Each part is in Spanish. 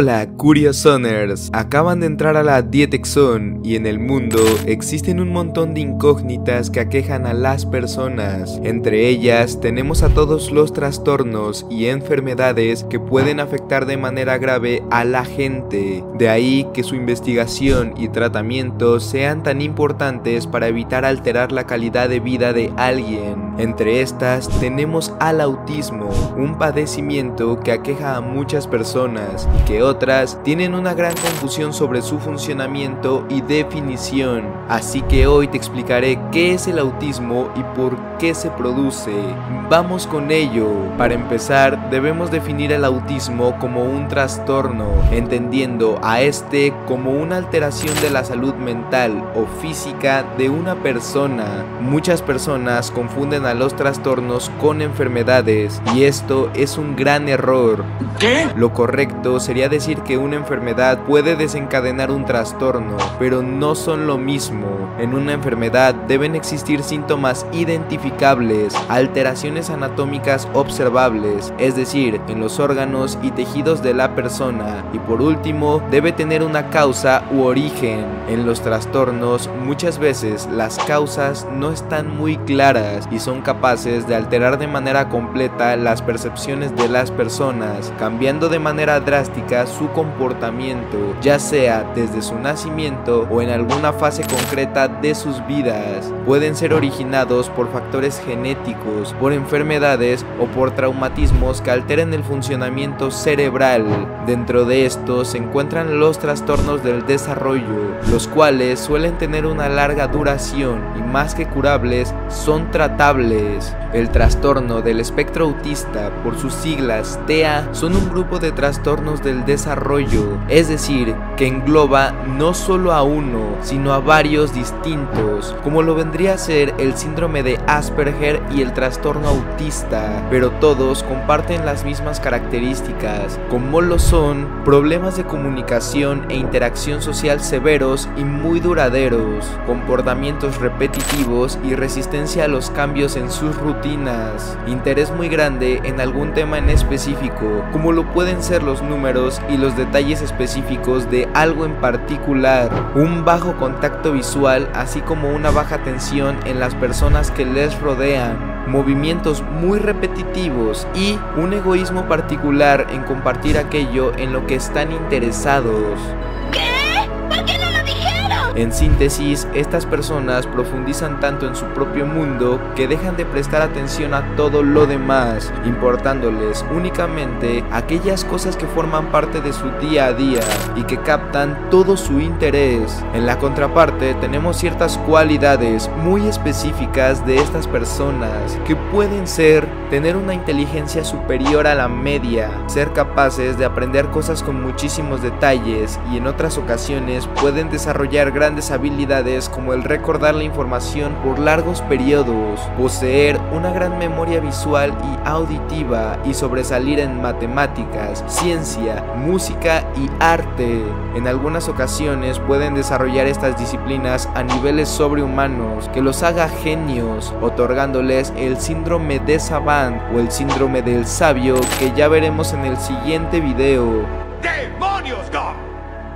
Hola Curiosoners, acaban de entrar a la Dietexon y en el mundo existen un montón de incógnitas que aquejan a las personas. Entre ellas tenemos a todos los trastornos y enfermedades que pueden afectar de manera grave a la gente. De ahí que su investigación y tratamiento sean tan importantes para evitar alterar la calidad de vida de alguien. Entre estas tenemos al autismo, un padecimiento que aqueja a muchas personas y que otras tienen una gran confusión sobre su funcionamiento y definición. Así que hoy te explicaré qué es el autismo y por qué se produce. Vamos con ello. Para empezar, debemos definir el autismo como un trastorno, entendiendo a este como una alteración de la salud mental o física de una persona. Muchas personas confunden a los trastornos con enfermedades y esto es un gran error. ¿Qué? Lo correcto sería decir que una enfermedad puede desencadenar un trastorno, pero no son lo mismo. En una enfermedad deben existir síntomas identificables, alteraciones anatómicas observables, es decir, en los órganos y tejidos de la persona, y por último, debe tener una causa u origen. En los trastornos, muchas veces las causas no están muy claras y son capaces de alterar de manera completa las percepciones de las personas, cambiando de manera drástica su comportamiento, ya sea desde su nacimiento o en alguna fase concreta de sus vidas. Pueden ser originados por factores genéticos, por enfermedades o por traumatismos que alteren el funcionamiento cerebral. Dentro de estos se encuentran los trastornos del desarrollo, los cuales suelen tener una larga duración y más que curables son tratables. El trastorno del espectro autista, por sus siglas TEA, son un grupo de trastornos del desarrollo, es decir, que engloba no solo a uno, sino a varios distintos, como lo vendría a ser el síndrome de Asperger y el trastorno autista, pero todos comparten las mismas características, como lo son problemas de comunicación e interacción social severos y muy duraderos, comportamientos repetitivos y resistencia a los cambios en sus rutinas, interés muy grande en algún tema en específico, como lo pueden ser los números y los detalles específicos de algo en particular, un bajo contacto visual así como una baja tensión en las personas que les rodean, movimientos muy repetitivos y un egoísmo particular en compartir aquello en lo que están interesados. En síntesis, estas personas profundizan tanto en su propio mundo que dejan de prestar atención a todo lo demás, importándoles únicamente aquellas cosas que forman parte de su día a día y que captan todo su interés. En la contraparte tenemos ciertas cualidades muy específicas de estas personas que pueden ser tener una inteligencia superior a la media, ser capaces de aprender cosas con muchísimos detalles y en otras ocasiones pueden desarrollar grandes habilidades como el recordar la información por largos periodos, poseer una gran memoria visual y auditiva y sobresalir en matemáticas, ciencia, música y arte. En algunas ocasiones pueden desarrollar estas disciplinas a niveles sobrehumanos que los haga genios, otorgándoles el síndrome de Savant o el síndrome del sabio que ya veremos en el siguiente video. ¡Demonios,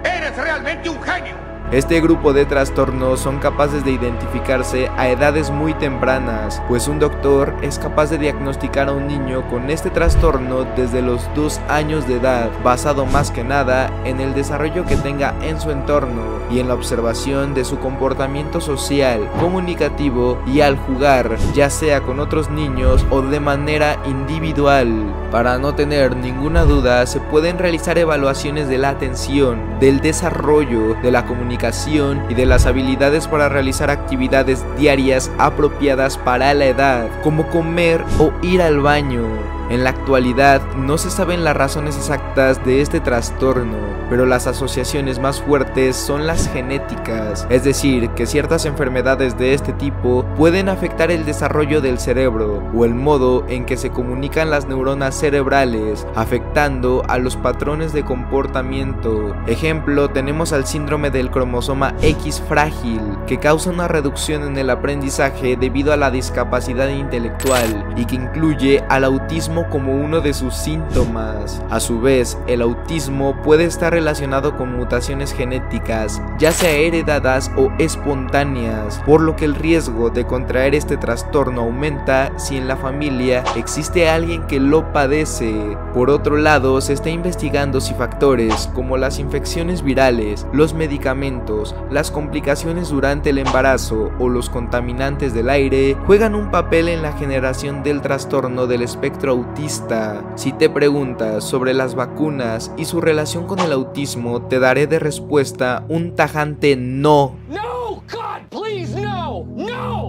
¡Eres realmente un genio! Este grupo de trastornos son capaces de identificarse a edades muy tempranas, pues un doctor es capaz de diagnosticar a un niño con este trastorno desde los 2 años de edad, basado más que nada en el desarrollo que tenga en su entorno y en la observación de su comportamiento social, comunicativo y al jugar, ya sea con otros niños o de manera individual. Para no tener ninguna duda, se pueden realizar evaluaciones de la atención, del desarrollo, de la comunicación, y de las habilidades para realizar actividades diarias apropiadas para la edad, como comer o ir al baño. En la actualidad no se saben las razones exactas de este trastorno, pero las asociaciones más fuertes son las genéticas, es decir, que ciertas enfermedades de este tipo pueden afectar el desarrollo del cerebro o el modo en que se comunican las neuronas cerebrales, afectando a los patrones de comportamiento. Ejemplo, tenemos al síndrome del cromosoma X frágil, que causa una reducción en el aprendizaje debido a la discapacidad intelectual y que incluye al autismo autismo como uno de sus síntomas. A su vez, el autismo puede estar relacionado con mutaciones genéticas, ya sea heredadas o espontáneas, por lo que el riesgo de contraer este trastorno aumenta si en la familia existe alguien que lo padece. Por otro lado, se está investigando si factores como las infecciones virales, los medicamentos, las complicaciones durante el embarazo o los contaminantes del aire juegan un papel en la generación del trastorno del espectro Si te preguntas sobre las vacunas y su relación con el autismo, te daré de respuesta un tajante no.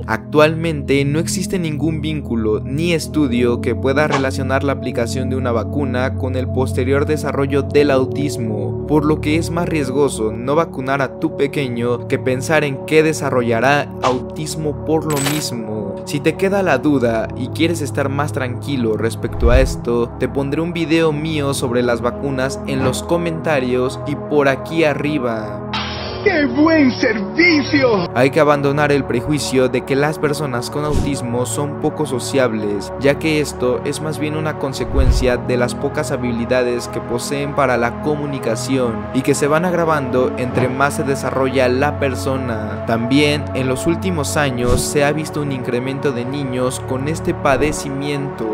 Actualmente no existe ningún vínculo ni estudio que pueda relacionar la aplicación de una vacuna con el posterior desarrollo del autismo, por lo que es más riesgoso no vacunar a tu pequeño que pensar en que desarrollará autismo por lo mismo. Si te queda la duda y quieres estar más tranquilo respecto a esto, te pondré un video mío sobre las vacunas en los comentarios y por aquí arriba. ¡Qué buen servicio! Hay que abandonar el prejuicio de que las personas con autismo son poco sociables, ya que esto es más bien una consecuencia de las pocas habilidades que poseen para la comunicación y que se van agravando entre más se desarrolla la persona. También en los últimos años se ha visto un incremento de niños con este padecimiento.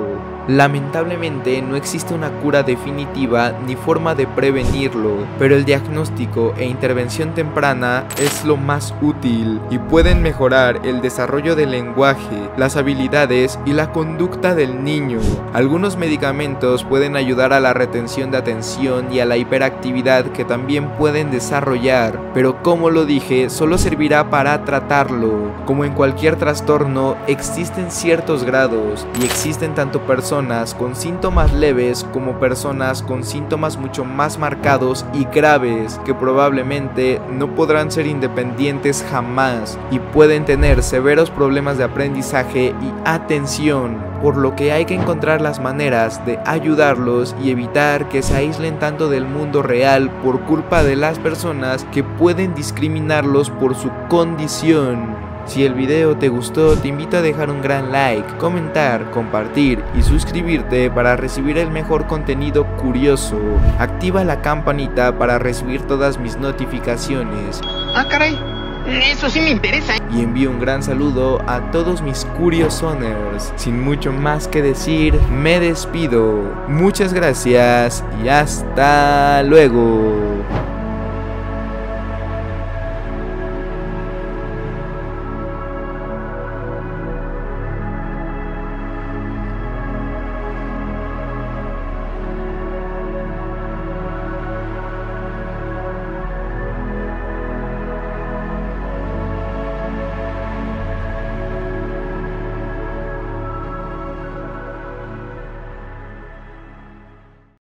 Lamentablemente no existe una cura definitiva ni forma de prevenirlo, pero el diagnóstico e intervención temprana es lo más útil y pueden mejorar el desarrollo del lenguaje, las habilidades y la conducta del niño. Algunos medicamentos pueden ayudar a la retención de atención y a la hiperactividad que también pueden desarrollar, pero como lo dije, solo servirá para tratarlo. Como en cualquier trastorno, existen ciertos grados y existen tanto personas con síntomas leves como personas con síntomas mucho más marcados y graves que probablemente no podrán ser independientes jamás y pueden tener severos problemas de aprendizaje y atención, por lo que hay que encontrar las maneras de ayudarlos y evitar que se aíslen tanto del mundo real por culpa de las personas que pueden discriminarlos por su condición. Si el video te gustó, te invito a dejar un gran like, comentar, compartir y suscribirte para recibir el mejor contenido curioso. Activa la campanita para recibir todas mis notificaciones. Ah, caray. Eso sí me interesa. Y envío un gran saludo a todos mis Curiosoners. Sin mucho más que decir, me despido. Muchas gracias y hasta luego.